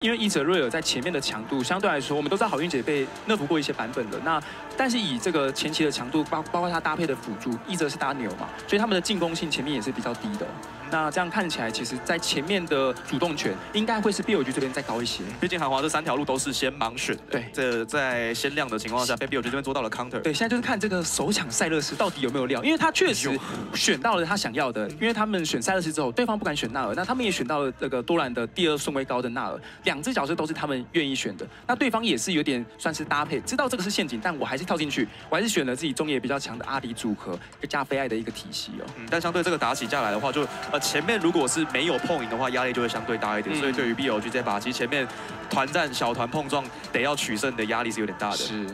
因为伊泽瑞尔在前面的强度相对来说，我们都知道好运姐被嫩不过一些版本的。那但是以这个前期的强度，包包括他搭配的辅助，伊泽是搭牛嘛，所以他们的进攻性前面也是比较低的。那这样看起来，其实在前面的主动权应该会是 B O G 这边再高一些。毕竟韩华这三条路都是先盲选，对，这在先亮的情况下，被 B O G 这边捉到了 counter。对，现在就是看这个首抢塞勒斯到底有没有料，因为他确实选到了他想要的，因为他们选塞勒斯之后，对方不敢选纳尔，那他们也选到了这个多兰的第二顺位高的纳尔，两只角色都是他们愿意选的。那对方也是有点算是搭配，知道这个是陷阱，但我还是跳进去，我还是选了自己中野比较强的阿迪组合加菲爱的一个体系哦。嗯，但相对这个打起架来的话，就呃前面如果是是没有碰赢的话，压力就会相对大一点。所以对于 B O G 这把，其实前面团战小团碰撞得要取胜的压力是有点大的。是。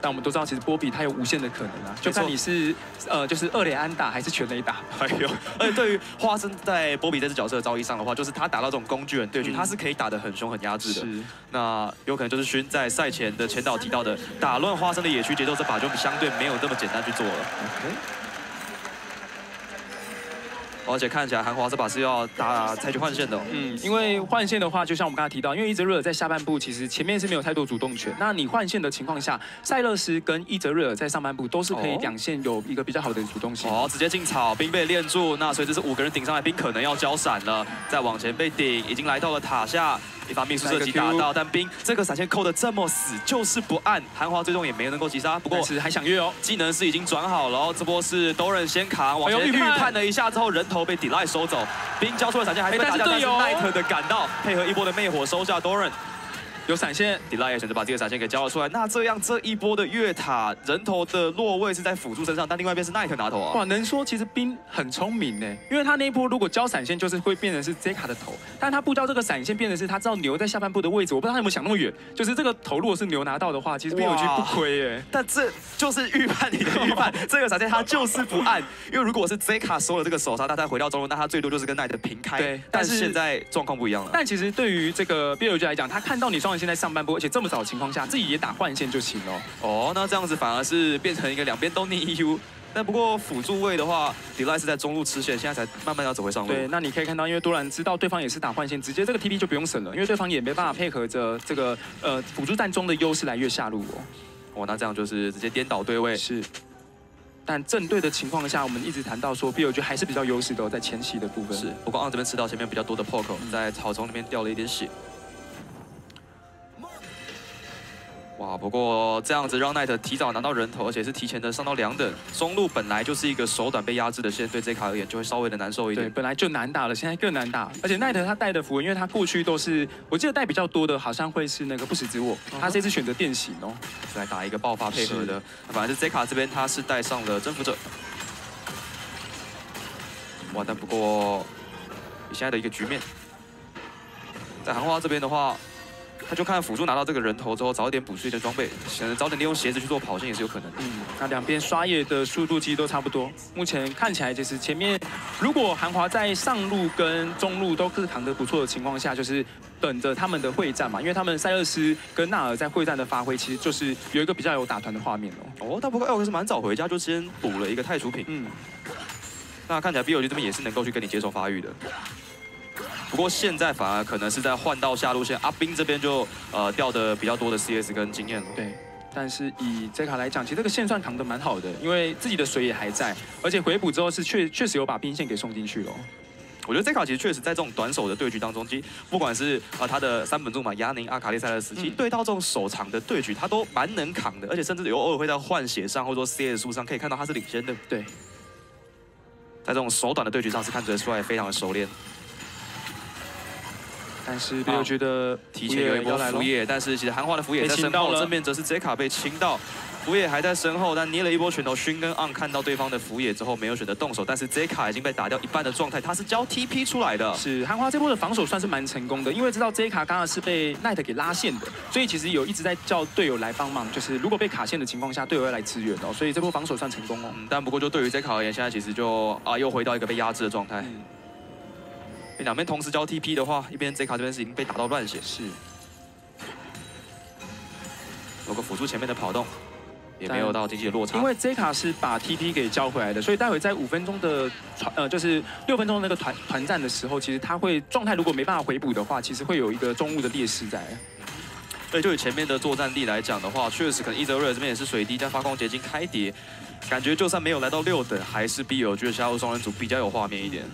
但我们都知道，其实波比他有无限的可能啊，就看你是呃，就是二雷安打还是全雷打。哎呦，而且对于花生在波比这只角色的招一上的话，就是他打到这种工具人对局，他是可以打得很凶很压制的。是。那有可能就是勋在赛前的前导提到的，打乱花生的野区节奏，这把就相对没有这么简单去做了。OK。而且看起来韩华这把是要打采取换线的，嗯，因为换线的话，就像我们刚才提到，因为伊泽瑞尔在下半部其实前面是没有太多主动权，那你换线的情况下，塞勒斯跟伊泽瑞尔在上半部都是可以两线有一个比较好的主动性。哦，直接进草，兵被链住，那所以这是五个人顶上来，兵可能要交闪了，再往前被顶，已经来到了塔下。一发秘书射击打到，但冰这个闪现扣的这么死，就是不按。韩华最终也没能够击杀，不过是还想越哦。技能是已经转好了，这波是 Doran 先扛，往前预判了一下之后，人头被 delay 收走。冰交出了闪现，还被打掉，但是 Night 的赶到，配合一波的魅火收下 Doran。有闪现，Delay 也选择把这个闪现给交了出来。那这样这一波的越塔人头的落位是在辅助身上，但另外一边是 Night 拿头啊。哇，能说其实冰很聪明呢，因为他那一波如果交闪现，就是会变成是 Z 卡的头，但他不交这个闪现，变成是他知道牛在下半部的位置。我不知道他有没有想那么远，就是这个头如果是牛拿到的话，其实兵有局不亏耶。但这就是预判你的预判，这个闪现他就是不按，因为如果是 Z 卡收了这个手杀，他再回到中路，那他最多就是跟 Night 平开。对，但是现在状况不一样了。但其实对于这个兵有局来讲，他看到你双人现在上半部，而且这么早的情况下，自己也打换线就行了。哦，那这样子反而是变成一个两边都逆 EU。但不过辅助位的话，Delay 是在中路吃线，现在才慢慢要走回上路。对，那你可以看到，因为多兰知道对方也是打换线，直接这个 TP 就不用省了，因为对方也没办法配合着这个呃辅助站中的优势来越下路哦。哦，那这样就是直接颠倒对位。是。但正对的情况下，我们一直谈到说 B 友局还是比较优势的，在前期的部分。是。不过 On 这边吃到前面比较多的 poke，在草丛里面掉了一点血。哇，不过这样子让 Night 提早拿到人头，而且是提前的上到两等。中路本来就是一个手短被压制的线，对 Z 卡而言就会稍微的难受一点。对，本来就难打了，现在更难打。而且 Night 他带的符文，因为他过去都是，我记得带比较多的，好像会是那个不死之握，他这次选择电刑哦，来打一个爆发配合的。反而是 Z 卡这边他是带上了征服者。哇，但不过你现在的一个局面，在韩花这边的话。他就看辅助拿到这个人头之后，早一点补出一些装备，可能早点利用鞋子去做跑线也是有可能。嗯，那两边刷野的速度其实都差不多。目前看起来就是前面，如果韩华在上路跟中路都是扛得不错的情况下，就是等着他们的会战嘛。因为他们塞勒斯跟纳尔在会战的发挥，其实就是有一个比较有打团的画面哦。哦，但不过 L 是蛮早回家，就先补了一个太除品。嗯，那看起来 B O G 这边也是能够去跟你接受发育的。不过现在反而可能是在换到下路线，阿兵这边就呃掉的比较多的 CS 跟经验了。对，但是以 Z 卡来讲，其实这个线算扛的蛮好的，因为自己的水也还在，而且回补之后是确确实有把兵线给送进去了。我觉得 Z 卡其实确实在这种短手的对局当中，其实不管是啊他的三本柱嘛，亚宁、阿卡丽塞勒斯，其实对到这种手长的对局，他都蛮能扛的，而且甚至有偶尔会在换血上或者说 CS 数上可以看到他是领先的。对，在这种手短的对局上是看得出来非常的熟练。但是我觉得提前有一波福野，但是其实韩华的福野在身后，正面则是 Z 卡被清到，福野还在身后，但捏了一波拳头。勋跟 On 看到对方的福野之后，没有选择动手，但是 Z 卡已经被打掉一半的状态，他是交 TP 出来的。是韩华这波的防守算是蛮成功的，因为知道 Z 卡刚刚是被 Night 给拉线的，所以其实有一直在叫队友来帮忙，就是如果被卡线的情况下，队友要来支援哦，所以这波防守算成功哦。但不过就对于 Z 卡而言，现在其实就啊又回到一个被压制的状态。两边同时交 TP 的话，一边 Z 卡这边是已经被打到乱血。是。有个辅助前面的跑动，也没有到经济的落差。因为 Z 卡是把 TP 给交回来的，所以待会在五分钟的团呃，就是六分钟那个团团战的时候，其实他会状态如果没办法回补的话，其实会有一个中路的劣势在。对，就以前面的作战力来讲的话，确实可能伊泽瑞尔这边也是水滴加发光结晶开叠，感觉就算没有来到六等，还是 B 有 G 的下路双人组比较有画面一点。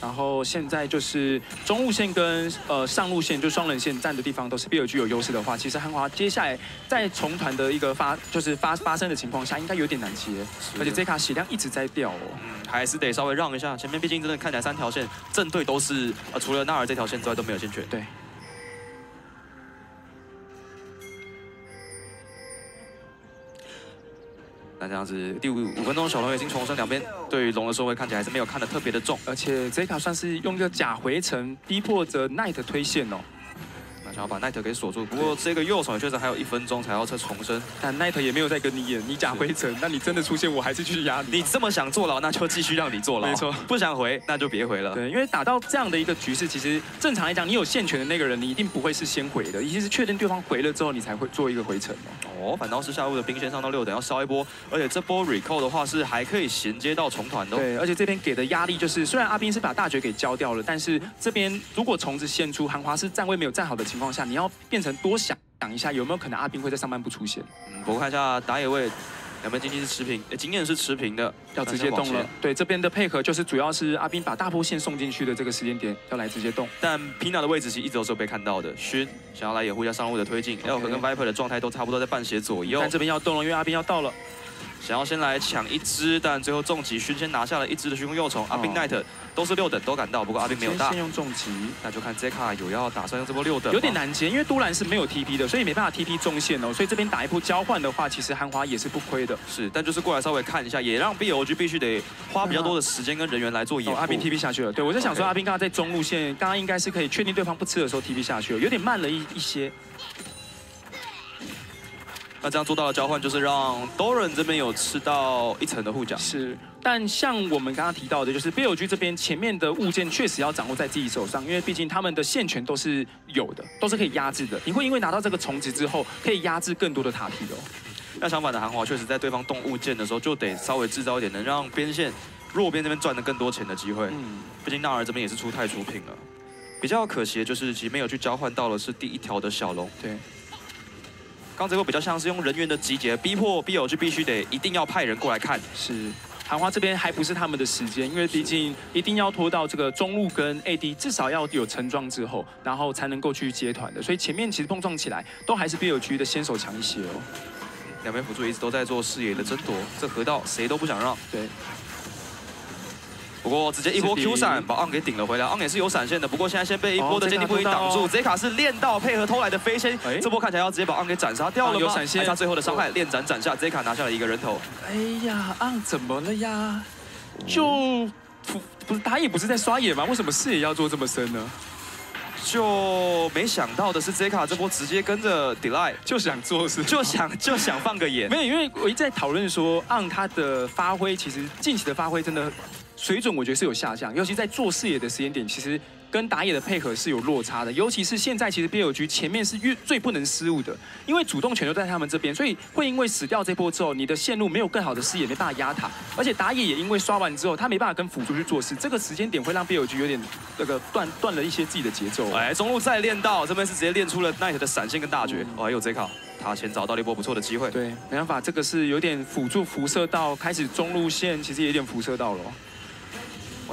然后现在就是中路线跟呃上路线，就双人线站的地方都是 BLG 有优势的话，其实汉华接下来在重团的一个发就是发发生的情况下，应该有点难接，而且这卡血量一直在掉哦，嗯，还是得稍微让一下，前面毕竟真的看起来三条线正对都是呃除了纳尔这条线之外都没有先权，对。那这样子，第五五分钟，小龙已经重生，两边对于龙的收尾看起来还是没有看的特别的重，而且这卡算是用一个假回城逼迫着 Knight 推线哦。想要把 Knight 给锁住，不过这个右手确实还有一分钟才要再重生，但 Knight 也没有再跟你演，你假回城，那你真的出现，我还是继续压你。你这么想坐牢，那就继续让你坐牢。没错，不想回，那就别回了。对，因为打到这样的一个局势，其实正常来讲，你有线权的那个人，你一定不会是先回的，一定是确定对方回了之后，你才会做一个回城哦。哦，反倒是下路的兵线上到六等要烧一波，而且这波 recall 的话是还可以衔接到重团的。对，而且这边给的压力就是，虽然阿斌是把大绝给交掉了，但是这边如果虫子现出，韩华是站位没有站好的情况下，你要变成。多想想一下，有没有可能阿斌会在上半部出现？嗯，我看一下打野位，两边经济是持平，经验是持平的，要直接动了。对，这边的配合就是主要是阿斌把大波线送进去的这个时间点要来直接动。但 Pina 的位置其实一直都是被看到的，勋想要来掩护一下上路的推进，L 和跟 Viper 的状态都差不多在半血左右。但这边要动了，因为阿斌要到了。想要先来抢一只，但最后重疾勋先拿下了一只的虚空幼虫。阿兵 Knight 都是六等都赶到，不过阿兵没有大。先用重疾，那就看 Zeka 有要打算用这波六等。有点难接，因为都兰是没有 TP 的，所以没办法 TP 中线哦。所以这边打一波交换的话，其实韩华也是不亏的。是，但就是过来稍微看一下，也让 BOG 必须得花比较多的时间跟人员来做掩护。阿兵 TP 下去了，对我在想说，阿兵刚刚在中路线，刚刚应该是可以确定对方不吃的时候 TP 下去了，有点慢了一一些。那这样做到的交换，就是让 Doran 这边有吃到一层的护甲。是，但像我们刚刚提到的，就是 BLG 这边前面的物件确实要掌握在自己手上，因为毕竟他们的线权都是有的，都是可以压制的。你会因为拿到这个虫子之后，可以压制更多的塔皮哦。那相反的，韩华确实在对方动物件的时候，就得稍微制造一点能让边线弱边这边赚的更多钱的机会。嗯，毕竟纳尔这边也是出太出品了。比较可惜的就是，其实没有去交换到的是第一条的小龙。对。刚这个比较像是用人员的集结逼迫 B O 就必须得一定要派人过来看。是，韩花这边还不是他们的时间，因为毕竟一定要拖到这个中路跟 A D 至少要有成装之后，然后才能够去接团的。所以前面其实碰撞起来都还是 B O G 的先手强一些哦。两边辅助一直都在做视野的争夺，这河道谁都不想让。对。不过直接一波 Q 闪把 On 给顶了回来，On 也是有闪现的，不过现在先被一波的坚定不移挡住。Z 卡是练到配合偷来的飞仙，这波看起来要直接把 On 给斩杀掉了吗？还他最后的伤害练斩斩下，Z 卡拿下了一个人头。哎呀，On 怎么了呀？就不是打野不是在刷野吗？为什么视野要做这么深呢？就没想到的是，Z 卡这波直接跟着 Delay 就想做事，就想就想放个眼。没有，因为我一直在讨论说，On 他的发挥其实近期的发挥真的。水准我觉得是有下降，尤其在做视野的时间点，其实跟打野的配合是有落差的。尤其是现在，其实 B 友局前面是越最不能失误的，因为主动权都在他们这边，所以会因为死掉这波之后，你的线路没有更好的视野，没办法压塔，而且打野也因为刷完之后，他没办法跟辅助去做事，这个时间点会让 B 友局有点那个断断了一些自己的节奏。哎，中路再练到这边是直接练出了 Knight 的闪现跟大绝，哦，还有 Z 卡，他先找到了一波不错的机会。对，没办法，这个是有点辅助辐射到开始中路线，其实也有点辐射到了。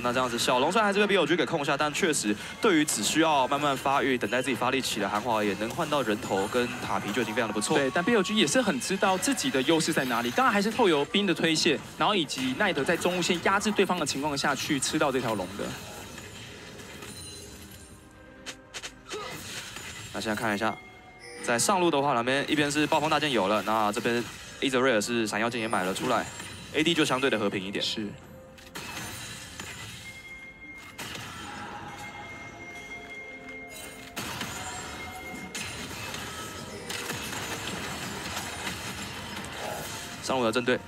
那这样子，小龙虽然还是被 B.O.G 给控下，但确实对于只需要慢慢发育、等待自己发力起的韩华也能换到人头跟塔皮就已经非常的不错。对，但 B.O.G 也是很知道自己的优势在哪里。当然还是透由兵的推卸，然后以及奈德在中路线压制对方的情况下去吃到这条龙的。那现在看一下，在上路的话，两边一边是暴风大剑有了，那这边 e a 是闪耀剑也买了出来，AD 就相对的和平一点。是。上路的针对，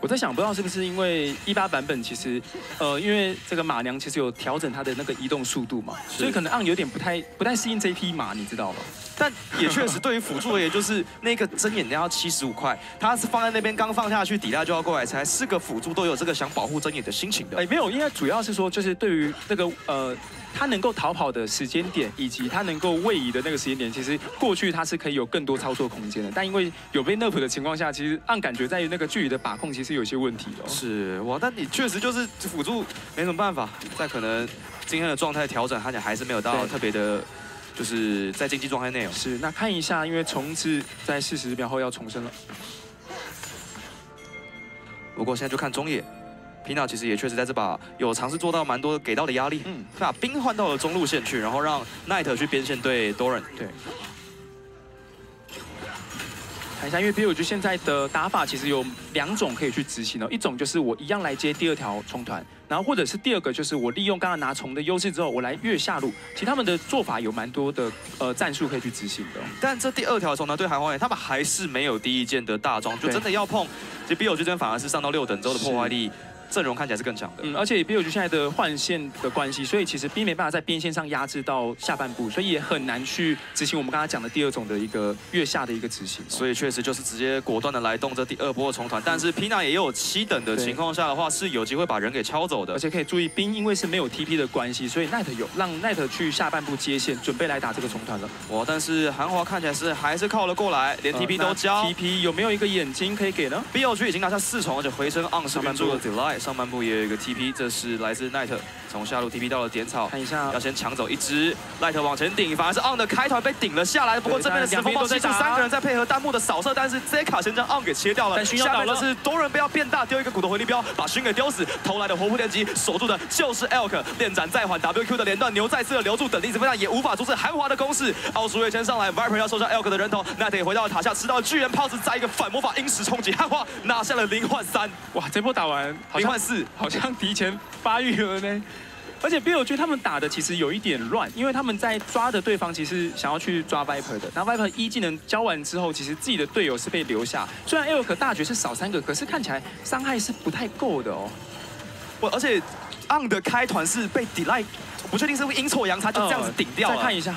我在想，不知道是不是因为一八版本其实，呃，因为这个马娘其实有调整它的那个移动速度嘛，所以可能 on 有点不太不太适应这匹马，你知道吗？但也确实对于辅助而言，就是那个针眼要七十五块，他是放在那边刚放下去，底下就要过来拆，四个辅助都有这个想保护针眼的心情的。哎，没有，应该主要是说就是对于那个呃。他能够逃跑的时间点，以及他能够位移的那个时间点，其实过去他是可以有更多操作空间的。但因为有被 nerf 的情况下，其实按感觉在于那个距离的把控，其实有些问题哦。是哇，但你确实就是辅助没什么办法，在可能今天的状态调整，他讲还是没有到特别的，就是在竞技状态内哦。是，那看一下，因为重置在四十秒后要重生了。不过现在就看中野。皮娜其实也确实在这把有尝试做到蛮多给到的压力，嗯，把兵换到了中路线去，然后让奈特去边线对 Doran。对，看一下，因为 B 五 G 现在的打法其实有两种可以去执行的，一种就是我一样来接第二条冲团，然后或者是第二个就是我利用刚刚拿虫的优势之后，我来越下路。其实他们的做法有蛮多的呃战术可以去执行的，但这第二条虫呢，对韩华他们还是没有第一件的大装，就真的要碰，其实 B 五局这边反而是上到六等之后的破坏力。阵容看起来是更强的，嗯，而且 B 九局现在的换线的关系，所以其实 B 没办法在边线上压制到下半部，所以也很难去执行我们刚才讲的第二种的一个月下的一个执行。所以确实就是直接果断的来动这第二波的冲团，但是 Pina 也有七等的情况下的话，是有机会把人给敲走的。而且可以注意兵，因为是没有 TP 的关系，所以 Night 有让 Night 去下半部接线，准备来打这个重团了。哇，但是韩华看起来是还是靠了过来，连 TP 都交。TP 有没有一个眼睛可以给呢？B 九局已经拿下四重，而且回升 on 上半部的 Delight，上半部也有一个。TP，这是来自奈特，从下路 TP 到了点草，看一下，要先抢走一只，赖特往前顶，反而是 On 的开团被顶了下来。不过这边的两风暴技术，三个人在配合弹幕的扫射，但是 Z 卡先将 On 给切掉了。下面的是多人不要变大，丢一个骨头回力镖，把勋给丢死。投来的活扑电击守住的就是 Elk，连斩再缓 WQ 的连段，牛再次的留住，等离子飞弹也无法阻止韩华的攻势。奥数月先上来，Viper 要收下 Elk 的人头，奈特也回到了塔下，吃到了巨人炮子，再一个反魔法因石冲击，汉华拿下了零换三。哇，这波打完零换四，好像提前。发育了呢，而且 Bill 觉得他们打的其实有一点乱，因为他们在抓的对方其实想要去抓 Viper 的，然后 Viper 一技能交完之后，其实自己的队友是被留下。虽然 Elk 大绝是少三个，可是看起来伤害是不太够的哦。我而且 On 的开团是被 Delay，不确定是不是阴错阳差就这样子顶掉了。再看一下，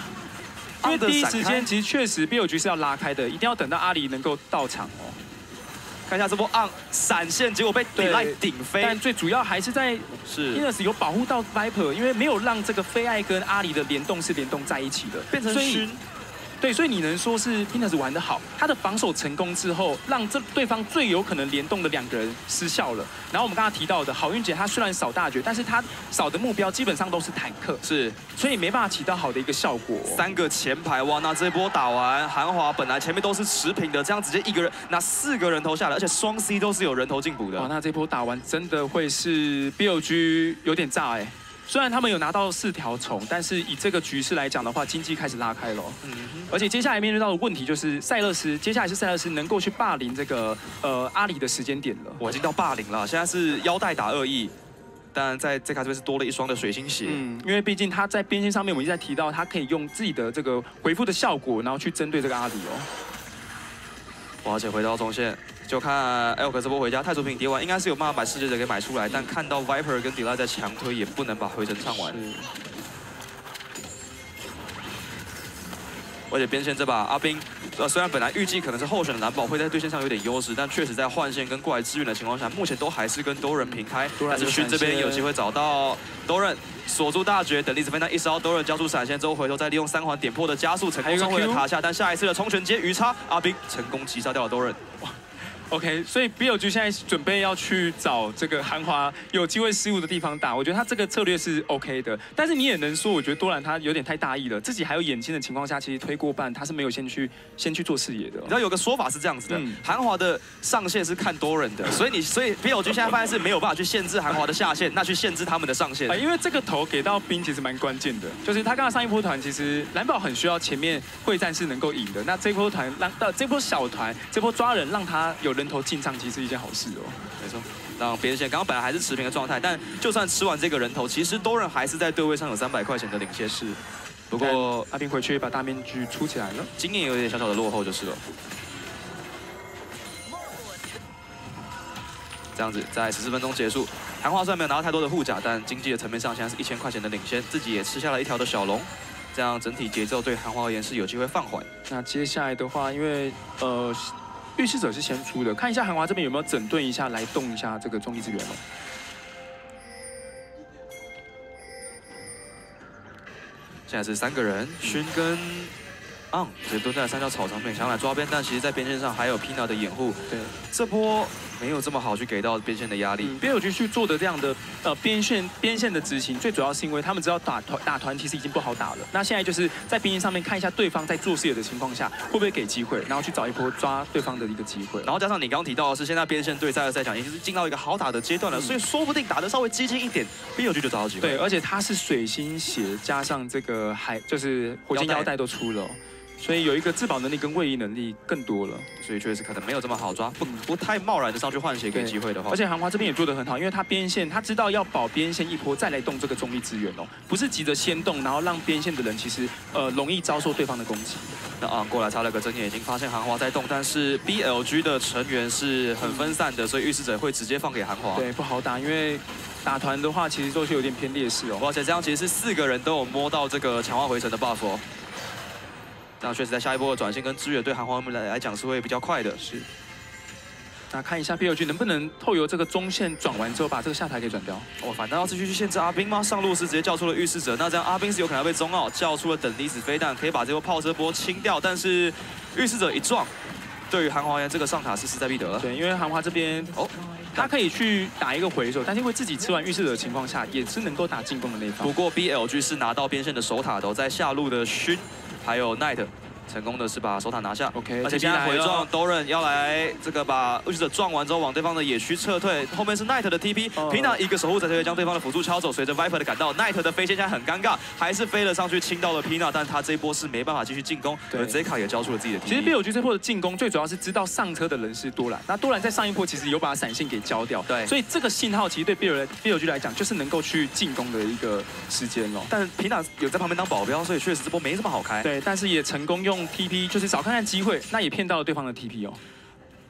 因为第一时间其实确实 Bill 局是要拉开的，一定要等到阿里能够到场哦。看一下这波 on 闪现，结果被顶来顶飞。但最主要还是在是 Ines 有保护到 Viper，因为没有让这个飞爱跟阿里的联动是联动在一起的，变成熏。对，所以你能说是 p i n e s 玩的好，他的防守成功之后，让这对方最有可能联动的两个人失效了。然后我们刚刚提到的好运姐，她虽然扫大绝，但是她扫的目标基本上都是坦克，是，所以没办法起到好的一个效果。三个前排哇，那这波打完，韩华本来前面都是持平的，这样直接一个人拿四个人头下来，而且双 C 都是有人头进补的。哇，那这波打完真的会是 BOG 有点炸哎。虽然他们有拿到四条虫，但是以这个局势来讲的话，经济开始拉开了。嗯，而且接下来面对到的问题就是塞勒斯，接下来是塞勒斯能够去霸凌这个呃阿里的时间点了。我已经到霸凌了，现在是腰带打恶意，但在这卡这边是多了一双的水星鞋。嗯，因为毕竟他在边线上面，我们一直在提到他可以用自己的这个回复的效果，然后去针对这个阿里哦。而且回到中线。就看 Elk 这波回家，太祖品叠完应该是有办法把世界者给买出来，但看到 Viper 跟 Delay 在强推，也不能把回城唱完。而且边线这把阿兵，呃，虽然本来预计可能是候选的蓝宝会在对线上有点优势，但确实在换线跟过来支援的情况下，目前都还是跟多人平开。但是勋这边有机会找到多人锁住大绝，等粒子飞弹一烧，多人交出闪现之后回头再利用三环点破的加速成功冲回了塔下，但下一次的冲拳接鱼叉，阿兵成功击杀掉了多人。OK，所以 B 友局现在准备要去找这个韩华有机会失误的地方打，我觉得他这个策略是 OK 的。但是你也能说，我觉得多兰他有点太大意了，自己还有眼睛的情况下，其实推过半他是没有先去先去做视野的。你知道有个说法是这样子的，韩华的上限是看多人的，所以你所以 B 友局现在发现是没有办法去限制韩华的下限，那去限制他们的上限。因为这个头给到兵其实蛮关键的，就是他刚刚上一波团其实蓝宝很需要前面会战是能够赢的，那这波团让到这波小团这波抓人让他有人头进账其实。是一件好事哦，没错。让边线刚刚本来还是持平的状态，但就算吃完这个人头，其实多人还是在对位上有三百块钱的领先。是，不过阿斌回去把大面具出起来了，经验有点小小的落后就是了。这样子在十四分钟结束，韩华虽然没有拿到太多的护甲，但经济的层面上现在是一千块钱的领先，自己也吃下了一条的小龙，这样整体节奏对韩华而言是有机会放缓。那接下来的话，因为呃，预示者是先出的，看一下韩华这边有没有整顿一下来动一下这个中立资源了。现在是三个人，勋跟。昂直接蹲在三角草上面，想要来抓边，但其实，在边线上还有 Pina 的掩护。对，这波没有这么好去给到边线的压力。边友局去做的这样的呃边线边线的执行，最主要是因为他们知道打团打团其实已经不好打了。那现在就是在边线上面看一下对方在做视野的情况下，会不会给机会，然后去找一波抓对方的一个机会。然后加上你刚刚提到的是，现在边线对赛尔赛讲已经是进到一个好打的阶段了，所以说不定打的稍微激进一点，边友局就找到机会。对，而且他是水星鞋加上这个海，就是火箭腰带都出了。所以有一个自保能力跟位移能力更多了，所以确实可能没有这么好抓，不不太贸然的上去换血给机会的话。而且韩华这边也做得很好，因为他边线他知道要保边线一波再来动这个中立资源哦，不是急着先动，然后让边线的人其实呃容易遭受对方的攻击。那啊过来插了个针眼，已经发现韩华在动，但是 BLG 的成员是很分散的，所以预示者会直接放给韩华。对，不好打，因为打团的话其实都是有点偏劣势哦。而且这样其实是四个人都有摸到这个强化回城的 buff 哦。这样确实，在下一波的转线跟支援对韩华们来来讲是会比较快的。是。那看一下 BLG 能不能透由这个中线转完之后，把这个下台给转掉。哦，反倒要继续去限制阿兵吗？上路是直接叫出了预示者，那这样阿兵是有可能要被中奥叫出了等离子飞弹，可以把这波炮车波清掉。但是预示者一撞，对于韩华这个上塔是势在必得了。对，因为韩华这边哦，他可以去打一个回手，但是因为自己吃完预示者的情况下，也是能够打进攻的那一方。不过 BLG 是拿到边线的守塔的，在下路的勋还有 Night。成功的是把守塔拿下，OK，而且现在回撞 Doran 要来这个把预示者撞完之后往对方的野区撤退，后面是 Night 的 TP，平常一个守护者就会将对方的辅助敲走，随着 Viper 的赶到，Night 的飞线现在很尴尬，还是飞了上去清到了 Pina，但他这一波是没办法继续进攻，而 Zeka 也交出了自己的。其实 B 友局这波的进攻最主要是知道上车的人是多兰，那多兰在上一波其实有把闪现给交掉，对，所以这个信号其实对 B 友 B 友局来讲就是能够去进攻的一个时间哦。但平常有在旁边当保镖，所以确实这波没什么好开。对，但是也成功用 TP 就是找看看机会，那也骗到了对方的 TP 哦。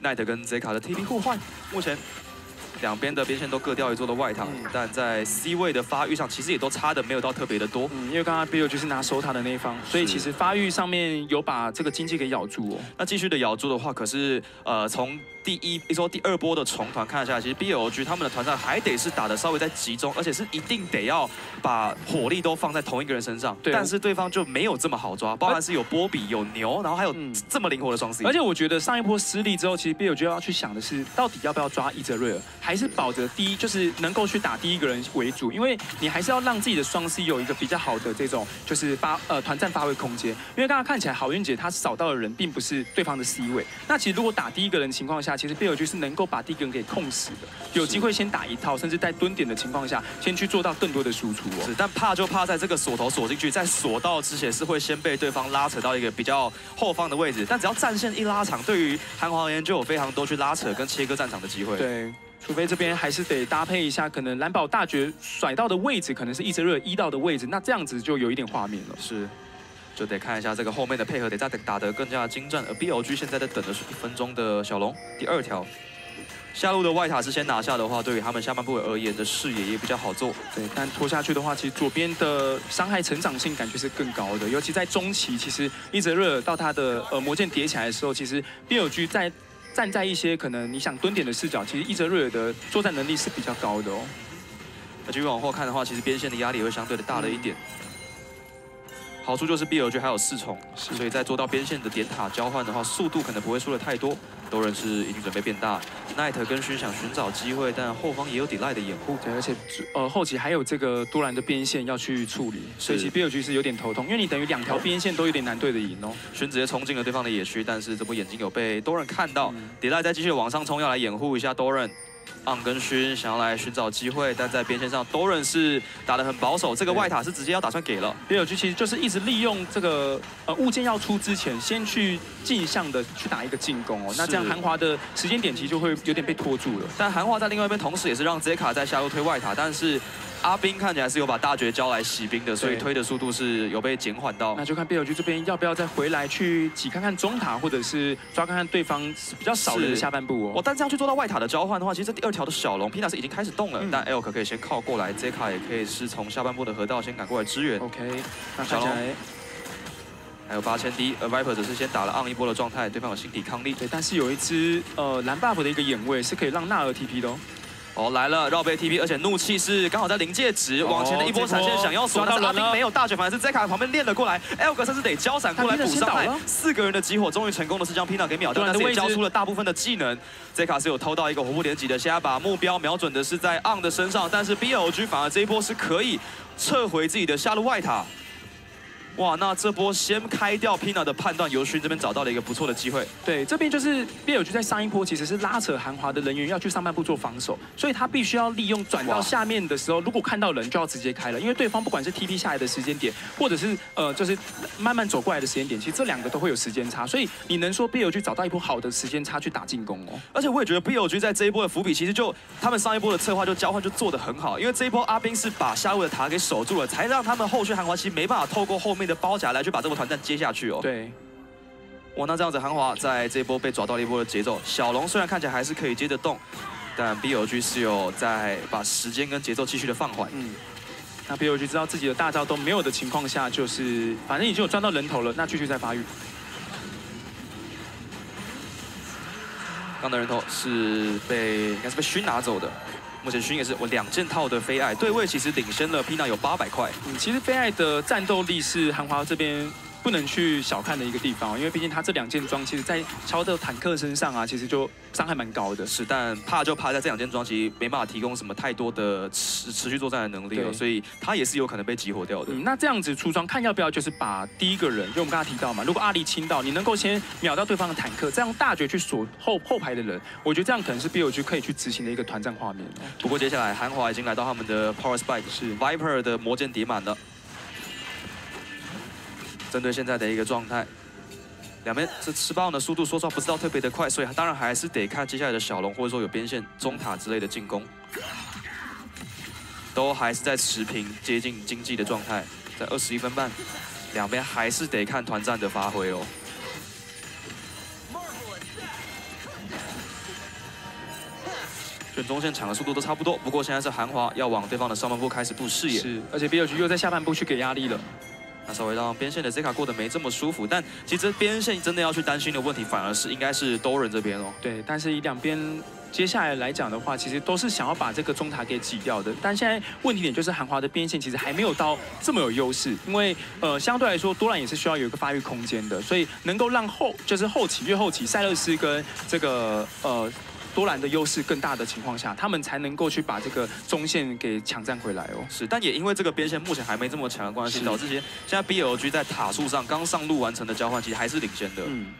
奈特跟 Z 卡的 TP 互换，目前。两边的边线都各掉一座的外塔，但在 C 位的发育上，其实也都差的没有到特别的多。嗯，因为刚刚 Bill 就是拿守塔的那一方，所以其实发育上面有把这个经济给咬住哦。那继续的咬住的话，可是呃从第一，一说第二波的重团看下来，其实 BLG 他们的团战还得是打的稍微在集中，而且是一定得要把火力都放在同一个人身上。对。但是对方就没有这么好抓，包含是有波比、有牛，然后还有这么灵活的双 C。而且我觉得上一波失利之后，其实 BLG 要去想的是，到底要不要抓伊泽瑞尔。还是保着第一，就是能够去打第一个人为主，因为你还是要让自己的双 C 有一个比较好的这种就是发呃团战发挥空间。因为刚刚看起来好运姐她扫到的人并不是对方的 C 位，那其实如果打第一个人情况下，其实贝尔居是能够把第一个人给控死的，有机会先打一套，甚至在蹲点的情况下，先去做到更多的输出哦。是，但怕就怕在这个锁头锁进去，在锁到之前是会先被对方拉扯到一个比较后方的位置，但只要战线一拉长，对于韩华而言就有非常多去拉扯跟切割战场的机会。对。除非这边还是得搭配一下，可能蓝宝大绝甩到的位置可能是一直热一到的位置，那这样子就有一点画面了。是，就得看一下这个后面的配合，得再打得更加精湛。而 BLG 现在在等的是一分钟的小龙，第二条下路的外塔是先拿下的话，对于他们下半部而言的视野也比较好做。对，但拖下去的话，其实左边的伤害成长性感觉是更高的，尤其在中期，其实伊泽瑞尔到他的呃魔剑叠起来的时候，其实 BLG 在。站在一些可能你想蹲点的视角，其实伊泽瑞尔的作战能力是比较高的哦。那继续往后看的话，其实边线的压力会相对的大了一点。好处就是 BLG 还有四重，所以在做到边线的点塔交换的话，速度可能不会输的太多。多人是已经准备变大，Night 跟勋想寻找机会，但后方也有 Delay 的掩护。对，而且呃后期还有这个多兰的边线要去处理，所以其实 BLG 是有点头痛，因为你等于两条边线都有点难对的赢哦。勋直接冲进了对方的野区，但是这波眼睛有被多人看到，Delay 再继续往上冲，要来掩护一下多人。昂跟勋想要来寻找机会，但在边线上，Doran 是打得很保守。这个外塔是直接要打算给了。比尔局其实就是一直利用这个呃物件要出之前，先去镜像的去打一个进攻哦。那这样韩华的时间点其实就会有点被拖住了。但韩华在另外一边同时也是让 Z 卡在下路推外塔，但是阿兵看起来是有把大绝交来洗兵的，所以推的速度是有被减缓到。那就看 BLG 这边要不要再回来去挤看看中塔，或者是抓看看对方比较少人的下半部哦。但这样去做到外塔的交换的话，其实这第二条的小龙 Pina 是已经开始动了，但 Elk 可以先靠过来，Zeka 也可以是从下半部的河道先赶过来支援。OK，那小龙还有八千 D，而 Viper 只是先打了 on 一波的状态，对方有新抵抗力。对，但是有一只呃蓝 buff 的一个眼位是可以让纳尔 TP 的哦。哦，来了，绕背 TP，而且怒气是刚好在临界值，往前的一波闪现想要锁，但是阿丁没有大血，反而是 z 卡旁边练了过来，L 格甚至得交闪过来补伤害，四个人的集火终于成功的是将 Pina 给秒掉，但是也交出了大部分的技能，z 卡是有偷到一个火不连击的，现在把目标瞄准的是在 On 的身上，但是 BLG 反而这一波是可以撤回自己的下路外塔。哇，那这波先开掉 Pina 的判断，游勋这边找到了一个不错的机会。对，这边就是 B 友局在上一波其实是拉扯韩华的人员要去上半部做防守，所以他必须要利用转到下面的时候，如果看到人就要直接开了，因为对方不管是 TP 下来的时间点，或者是呃就是慢慢走过来的时间点，其实这两个都会有时间差，所以你能说 B 友局找到一波好的时间差去打进攻哦？而且我也觉得 B 友局在这一波的伏笔，其实就他们上一波的策划就交换就做得很好，因为这一波阿兵是把下路的塔给守住了，才让他们后续韩华其实没办法透过后面的包夹来去把这波。团战接下去哦，对，哇，那这样子韩华在这一波被抓到了一波的节奏。小龙虽然看起来还是可以接得动，但 BOG 是有在把时间跟节奏继续的放缓。嗯，那 BOG 知道自己的大招都没有的情况下，就是反正已经有赚到人头了，那继续在发育。刚的人头是被应该是被熏拿走的。目前勋也是我两件套的飞爱对位，其实领先了 Pina 有八百块。嗯，其实飞爱的战斗力是韩华这边。不能去小看的一个地方，因为毕竟他这两件装，其实在超的坦克身上啊，其实就伤害蛮高的。是，但怕就怕在这两件装，其实没办法提供什么太多的持持续作战的能力了，所以他也是有可能被激活掉的。那这样子出装，看要不要就是把第一个人，就我们刚才提到嘛，如果阿力清到，你能够先秒掉对方的坦克，这样大绝去锁后后排的人，我觉得这样可能是 B 友局可以去执行的一个团战画面。不过接下来韩华已经来到他们的 Power Spike，是 Viper 的魔剑叠满了。针对现在的一个状态，两边这吃爆的速度说实话不知道特别的快，所以当然还是得看接下来的小龙或者说有边线中塔之类的进攻，都还是在持平接近经济的状态，在二十一分半，两边还是得看团战的发挥哦。选中线抢的速度都差不多，不过现在是韩华要往对方的上半部开始布视野，是，而且 B 二局又在下半部去给压力了。那稍微让边线的 Z 卡过得没这么舒服，但其实边线真的要去担心的问题，反而是应该是 Dora 这边哦。对，但是以两边接下来来讲的话，其实都是想要把这个中塔给挤掉的。但现在问题点就是韩华的边线其实还没有到这么有优势，因为呃相对来说多兰也是需要有一个发育空间的，所以能够让后就是后期越后期塞勒斯跟这个呃。多兰的优势更大的情况下，他们才能够去把这个中线给抢占回来哦。是，但也因为这个边线目前还没这么强的关系，导致现现在 BLG 在塔数上刚上路完成的交换，其实还是领先的。嗯。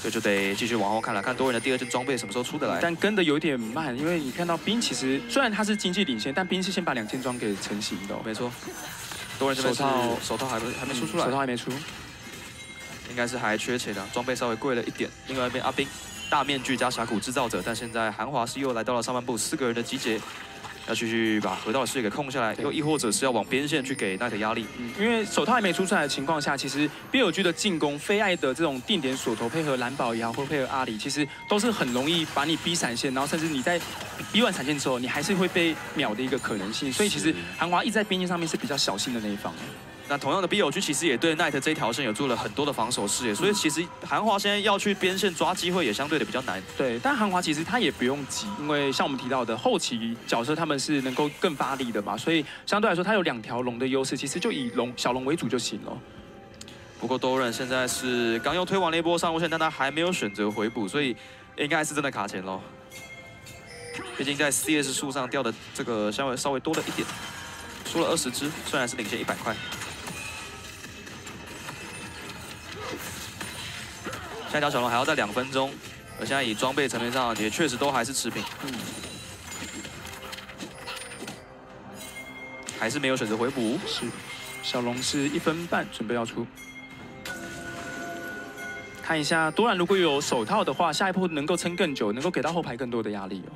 所以就得继续往后看了，看多人的第二件装备什么时候出得来。但跟的有点慢，因为你看到兵其实虽然他是经济领先，但兵是先把两件装给成型的。没错。多人手套手套还没还没出出来，手套还没出。应该是还缺钱的，装备稍微贵了一点。另外一边阿兵。大面具加峡谷制造者，但现在韩华是又来到了上半部，四个人的集结，要继续把河道的视野给控下来，又亦或者是要往边线去给奈特压力。嗯，因为手套还没出出来的情况下，其实 B 友 G 的进攻，飞爱的这种定点锁头，配合蓝宝也好，或配合阿里，其实都是很容易把你逼闪现，然后甚至你在逼完闪现之后，你还是会被秒的一个可能性。所以其实韩华一直在边线上面是比较小心的那一方。那同样的 B O G 其实也对 Night 这条线有做了很多的防守视野，所以其实韩华现在要去边线抓机会也相对的比较难。对，但韩华其实他也不用急，因为像我们提到的后期角色他们是能够更发力的嘛，所以相对来说他有两条龙的优势，其实就以龙小龙为主就行了。不过 Doran 现在是刚又推完了一波上路线，但他还没有选择回补，所以应该是真的卡钱喽。毕竟在 CS 树上掉的这个稍微稍微多了一点，输了二十只，虽然是领先一百块。下一条小龙还要再两分钟，而现在以装备层面上也确实都还是持平，嗯，还是没有选择回补。是，小龙是一分半准备要出，看一下多兰如果有手套的话，下一步能够撑更久，能够给到后排更多的压力哦。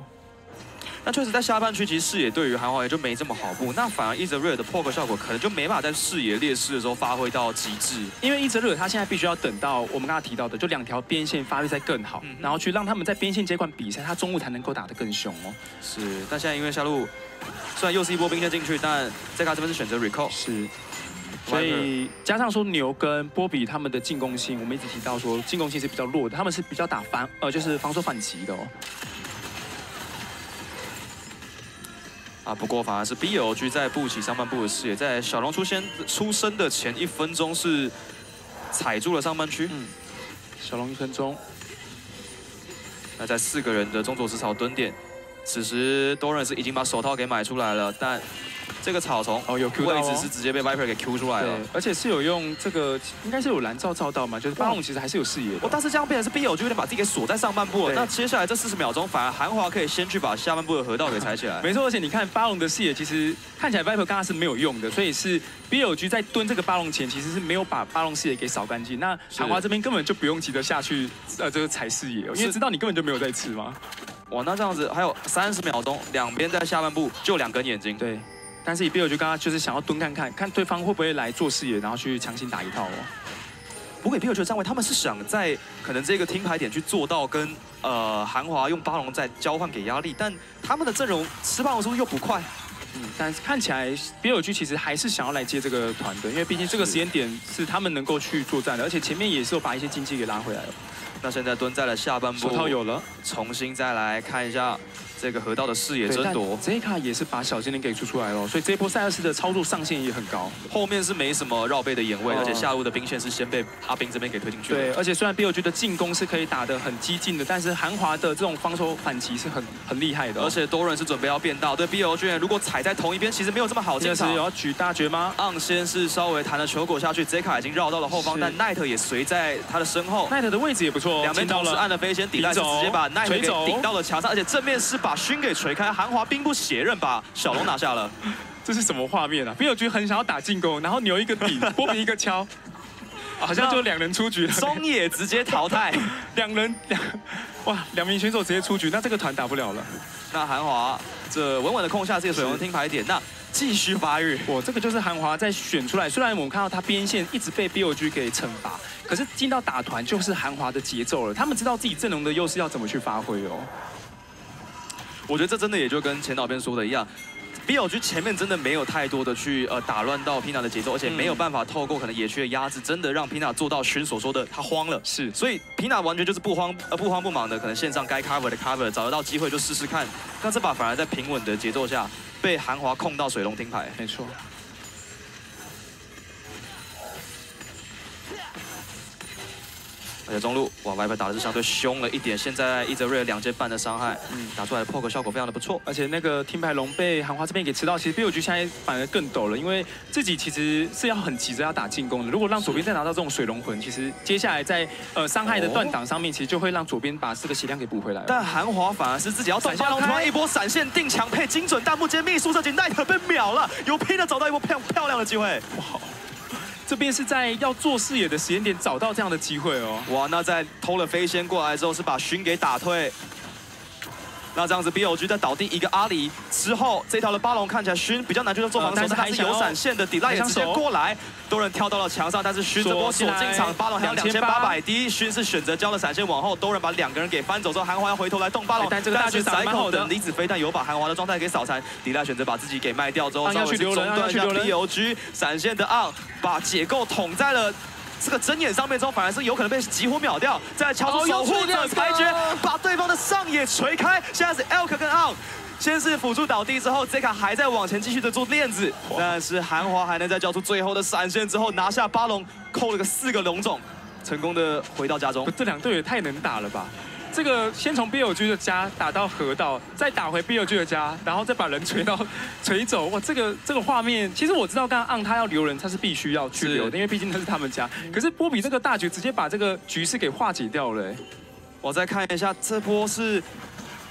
那确实在下半区其实视野对于韩华也就没这么好布，那反而伊泽瑞的破格效果可能就没法在视野劣势的时候发挥到极致。因为伊泽瑞他现在必须要等到我们刚刚提到的，就两条边线发育再更好，然后去让他们在边线这款比赛，他中路才能够打得更凶哦。是，但现在因为下路虽然又是一波兵线进去，但在他这边是选择 recall。是。所以加上说牛跟波比他们的进攻性，我们一直提到说进攻性是比较弱的，他们是比较打反呃就是防守反击的哦。啊，不过反而是 B O G 在布起上半部的视野，在小龙出现出生的前一分钟是踩住了上半区。嗯，小龙一分钟。那在四个人的中左直草蹲点，此时多人是已经把手套给买出来了，但。这个草丛哦，有 Q 位置是直接被 Viper 给 Q 出来了，而且是有用这个，应该是有蓝照照到嘛，就是巴龙其实还是有视野。哦，但是这样变成是 B 友就有点把自己给锁在上半部了。那接下来这四十秒钟，反而韩华可以先去把下半部的河道给踩起来。没错，而且你看巴龙的视野，其实看起来 Viper 刚刚是没有用的，所以是 B 友局在蹲这个巴龙前，其实是没有把巴龙视野给扫干净。那韩华这边根本就不用急着下去，呃，这个踩视野，因为知道你根本就没有在吃吗？哇，那这样子还有三十秒钟，两边在下半部就两根眼睛。对。但是以 Bill 就刚刚就是想要蹲看看，看对方会不会来做视野，然后去强行打一套哦。不过 Bill 觉得站位他们是想在可能这个听牌点去做到跟呃韩华用巴龙在交换给压力，但他们的阵容吃巴龙速度又不快。嗯，但是看起来 Bill 其实还是想要来接这个团队，因为毕竟这个时间点是他们能够去作战的，而且前面也是有把一些经济给拉回来了。那现在蹲在了下半部，手套有了，重新再来看一下。这个河道的视野争夺，这一卡也是把小精灵给出出来了，所以这波赛尔斯的操作上限也很高。后面是没什么绕背的眼位，而且下路的兵线是先被阿兵这边给推进去。对，而且虽然 B O G 的进攻是可以打得很激进的，但是韩华的这种防守反击是很很厉害的。而且多人是准备要变道，对 B O G 如果踩在同一边，其实没有这么好进场。有要举大绝吗？昂先是稍微弹了球果下去，这卡已经绕到了后方，但奈特也随在他的身后。奈特的位置也不错，两边同时按了飞仙，底赖直接把奈特给顶到了墙上，而且正面是把勋给锤开。韩华兵不血刃把小龙拿下了，这是什么画面啊？比尔君很想要打进攻，然后扭一个顶，波比一个敲，好像就两人出局了。松野直接淘汰，两人两哇，两名选手直接出局，那这个团打不了了。那韩华这稳稳的控下这个水龙听牌点，那继续发育。哇，这个就是韩华在选出来。虽然我们看到他边线一直被 B O G 给惩罚，可是进到打团就是韩华的节奏了。他们知道自己阵容的优势要怎么去发挥哦。我觉得这真的也就跟前导片说的一样 B L G 前面真的没有太多的去呃打乱到 Pina 的节奏，而且没有办法透过可能野区的压制，真的让 Pina 做到勋所说的他慌了。是，所以 Pina 完全就是不慌呃不慌不忙的，可能线上该 cover 的 cover，找得到机会就试试看。但这把反而在平稳的节奏下被韩华控到水龙听牌。没错。而且中路哇，Viper 打的是相对凶了一点。现在伊泽瑞两阶半的伤害，嗯，打出来的 poke 效果非常的不错。而且那个听牌龙被韩华这边给吃到，其实 B 五局现在反而更抖了，因为自己其实是要很急着要打进攻的。如果让左边再拿到这种水龙魂，其实接下来在呃伤害的断档上面，其实就会让左边把这个血量给补回来。但韩华反而是自己要闪现，突然一波闪现定墙配精准弹幕接秘，宿舍警奈特被秒了，有拼的找到一波漂漂亮的机会。哇！这边是在要做视野的时间点找到这样的机会哦。哇，那在偷了飞仙过来之后，是把勋给打退。那这样子，B O G 在倒地一个阿里之后，这条的巴龙看起来勋比较难去做防守，但是还是有闪现的，底赖也直接过来，多人跳到了墙上，但是勋这波锁进场，巴龙还有两千八百滴，勋是选择交了闪现往后，多人把两个人给翻走之后，韩华要回头来动巴龙，但这个大绝宰口的离子飞弹有把韩华的状态给扫残，底赖选择把自己给卖掉之后，稍微中断一下 B O G 闪现的 on，把解构捅在了。这个针眼上面之后，反而是有可能被集火秒掉。再敲出守护者裁决，把对方的上野锤开。现在是 Elk 跟 On，先是辅助倒地之后，Zeka 还在往前继续的做链子。但是韩华还能再交出最后的闪现之后，拿下八龙，扣了个四个龙种，成功的回到家中。这两队也太能打了吧！这个先从 B 友居的家打到河道，再打回 B 友居的家，然后再把人锤到 锤走。哇，这个这个画面，其实我知道刚刚 on 他要留人，他是必须要去留的，因为毕竟那是他们家。可是波比这个大局直接把这个局势给化解掉了。我再看一下这波是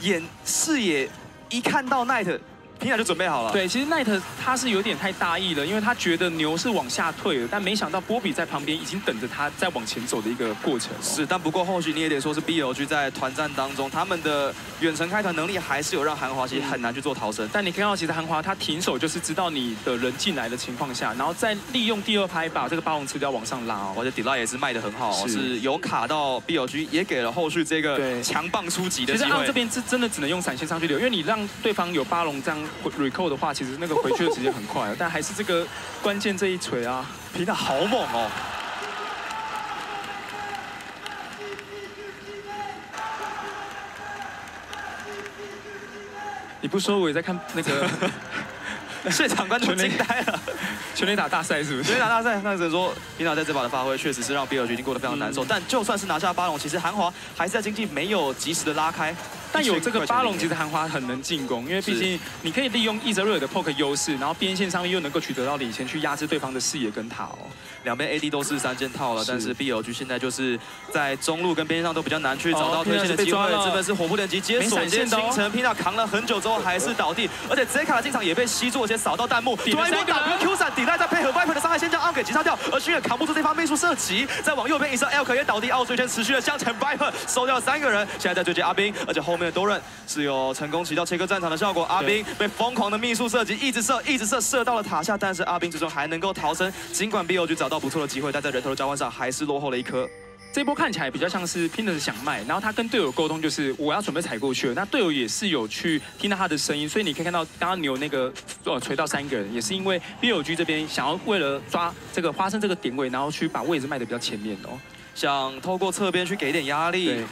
眼视野一看到 Night。皮娜就准备好了。对，其实奈特他是有点太大意了，因为他觉得牛是往下退了，但没想到波比在旁边已经等着他在往前走的一个过程。是，但不过后续你也得说是 BLG 在团战当中，他们的远程开团能力还是有让韩华其实很难去做逃生。但你看到其实韩华他停手就是知道你的人进来的情况下，然后再利用第二拍把这个巴龙吃掉往上拉哦。而且 Delay 也是卖的很好，是有卡到 BLG，也给了后续这个强棒出击的机会。其实这边是真的只能用闪现上去留，因为你让对方有巴龙这样 recall 的话，其实那个回去的时间很快。但还是这个关键这一锤啊，皮塔好猛哦！你不说我也在看那个。现场观众惊呆了，全垒打大赛是不是？全垒打大赛，那只能说皮塔在这把的发挥确实是让比尔局已经过得非常难受。但就算是拿下巴龙，其实韩华还是在经济没有及时的拉开。但有这个巴龙，其实韩华很能进攻，因为毕竟你可以利用伊泽瑞尔的 poke 优势，然后边线上面又能够取得到领先，去压制对方的视野跟塔哦。两边 AD 都是三件套了，但是 BLG 现在就是在中路跟边线上都比较难去找到推线的机会。这边是火不连击接锁接清城，皮娜扛了很久之后还是倒地，而且 Zeka 的进场也被吸住，而且扫到弹幕。突然一波 WQ 闪抵赖，再配合 Viper 的伤害，先将 a 给击杀掉。而勋也扛不住这发魅术射击，再往右边一射，L 可也倒地。奥水圈持续的向前，Viper 收掉了三个人，现在在追击阿兵，而且后面的 Doran 是有成功起到切割战场的效果。阿兵被疯狂的秘术射击，一直射，一直射，射到了塔下，但是阿兵最终还能够逃生。尽管 BLG 找到不错的机会，但在人头的交换上还是落后了一颗。这波看起来比较像是拼的是想卖，然后他跟队友沟通就是我要准备踩过去了。那队友也是有去听到他的声音，所以你可以看到刚刚牛那个呃锤到三个人，也是因为 B 友 G 这边想要为了抓这个花生这个点位，然后去把位置卖的比较前面哦，想透过侧边去给一点压力，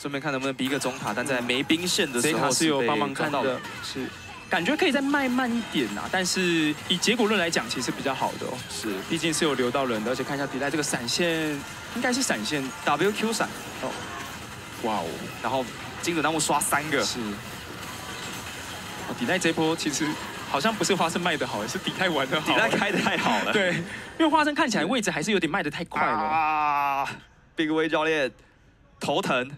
顺便看能不能逼一个中塔，但在没兵线的时候是有帮忙看到的，是。感觉可以再卖慢一点呐，但是以结果论来讲，其实比较好的哦。是，毕竟是有留到人的，而且看一下底带这个闪现，应该是闪现 WQ 闪哦。哇哦，然后精准弹幕刷三个。是。哦，底带这波其实好像不是花生卖的好，是底带玩的好。底带开的太好了。对，因为花生看起来位置还是有点卖的太快了。啊，Big Way 教练头疼。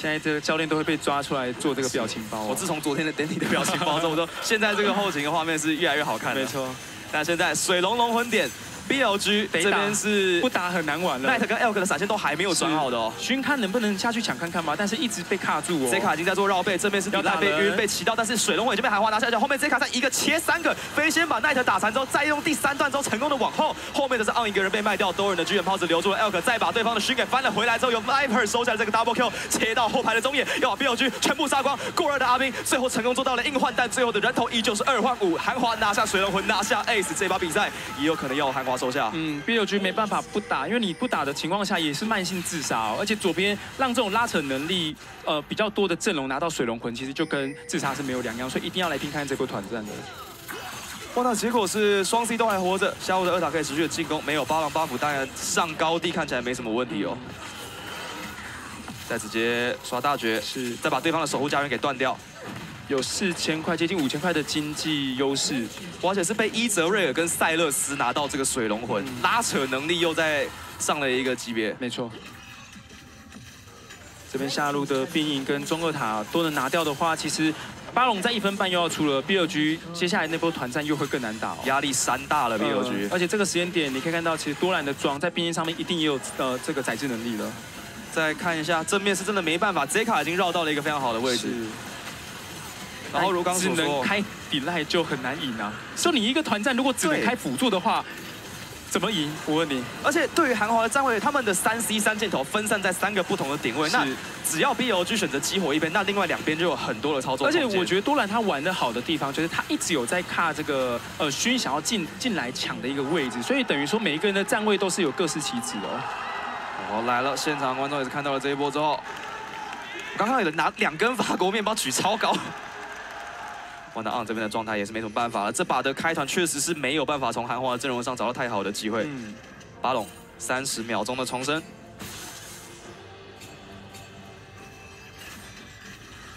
现在这个教练都会被抓出来做这个表情包。我自从昨天的 Danny 的表情包之后，我说现在这个后勤的画面是越来越好看。没错，但现在水龙龙魂点。BLG 这边是不打很难玩了，Night 跟 Elk 的闪现都还没有转好的哦。勋看能不能下去抢看看吧，但是一直被卡住哦。Z 卡已经在做绕背，这边是迪拉被晕被骑到，但是水龙尾已经被海华拿下去。后面 Z 卡在一个切三个，飞先把 Night 打残之后，再用第三段之后成功的往后。后面的是 On 一个人被卖掉，多人的巨远炮子留住了 Elk，再把对方的勋给翻了回来之后，由 Viper 收下了这个 Double Kill，切到后排的中野，要把 BLG 全部杀光。过热的阿兵最后成功做到了硬换，但最后的人头依旧是二换五，韩华拿下水龙魂，拿下 Ace，这把比赛也有可能要韩华收下。嗯，B。局没办法不打，因为你不打的情况下也是慢性自杀哦。而且左边让这种拉扯能力呃比较多的阵容拿到水龙魂，其实就跟自杀是没有两样，所以一定要来拼看这波团战的。哇，那结果是双 C 都还活着，下路的二塔可以持续的进攻，没有八郎 buff，当然上高地看起来没什么问题哦。再直接刷大绝，是再把对方的守护家园给断掉。有四千块，接近五千块的经济优势，而且是被伊泽瑞尔跟塞勒斯拿到这个水龙魂，拉扯能力又在上了一个级别。没错，这边下路的兵营跟中二塔都能拿掉的话，其实巴龙在一分半又要出了 B 二局，接下来那波团战又会更难打，压力山大了 B 二局。而且这个时间点，你可以看到，其实多兰的装在兵线上面一定也有呃这个载制能力了。再看一下正面是真的没办法，Z 卡已经绕到了一个非常好的位置。然后如刚只能开底赖就很难赢啊！说你一个团战如果只能开辅助的话，怎么赢？我问你。而且对于韩华的站位，他们的三 C 三箭头分散在三个不同的点位，那只要 BLG 选择激活一边，那另外两边就有很多的操作。而且我觉得多兰他玩的好的地方，就是他一直有在卡这个呃勋想要进进来抢的一个位置，所以等于说每一个人的站位都是有各司其职哦。哦，来了，现场观众也是看到了这一波之后，刚刚有人拿两根法国面包举超高。哇，那 on 这边的状态也是没什么办法了。这把的开团确实是没有办法从韩华的阵容上找到太好的机会。巴龙三十秒钟的重生，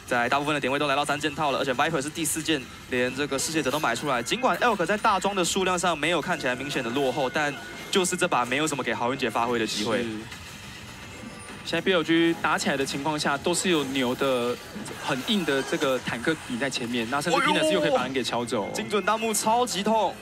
在大部分的点位都来到三件套了，而且 Viper 是第四件，连这个世界者都买出来。尽管 Elk 在大装的数量上没有看起来明显的落后，但就是这把没有什么给豪云姐发挥的机会。现在 BLG 打起来的情况下，都是有牛的很硬的这个坦克底在前面，那甚至 Venus 又可以把人给敲走。精准弹幕超级痛。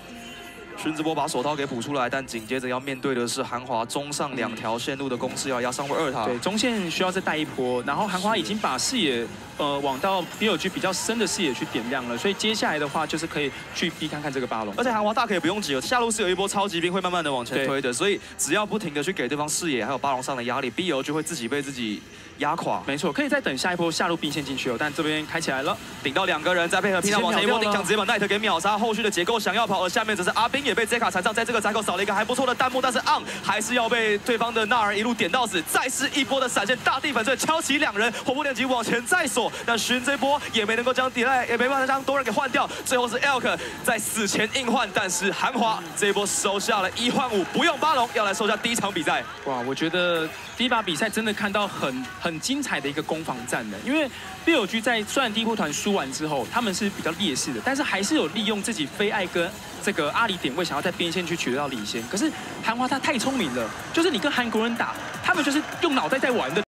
孙志波把手套给补出来，但紧接着要面对的是韩华中上两条线路的攻势，要压上位二塔。对，中线需要再带一波，然后韩华已经把视野呃往到 B 尔 G 比较深的视野去点亮了，所以接下来的话就是可以去逼看看这个巴龙。而且韩华大可以不用急了，下路是有一波超级兵会慢慢的往前推的，所以只要不停的去给对方视野还有巴龙上的压力，B 尔 G 会自己被自己。压垮，没错，可以再等下一波下路兵线进去哦。但这边开起来了，顶到两个人，再配合平常往前一波顶抢，直接把奈特给秒杀。后续的结构想要跑，而下面则是阿兵也被 Z 卡缠上，在这个闸口扫了一个还不错的弹幕，但是 On 还是要被对方的纳尔一路点到死。再是一波的闪现，大地粉碎敲起两人，火波电击往前再锁，但寻这波也没能够将 Delay，也没办法将多人给换掉。最后是 Elk 在死前硬换，但是韩华这一波收下了一换五，不用巴龙，要来收下第一场比赛。哇，我觉得第一把比赛真的看到很很很精彩的一个。攻防战的，因为 B 友 G 在虽然第一波团输完之后，他们是比较劣势的，但是还是有利用自己非爱跟这个阿里点位，想要在边线去取得到领先。可是韩华他太聪明了，就是你跟韩国人打，他们就是用脑袋在玩的。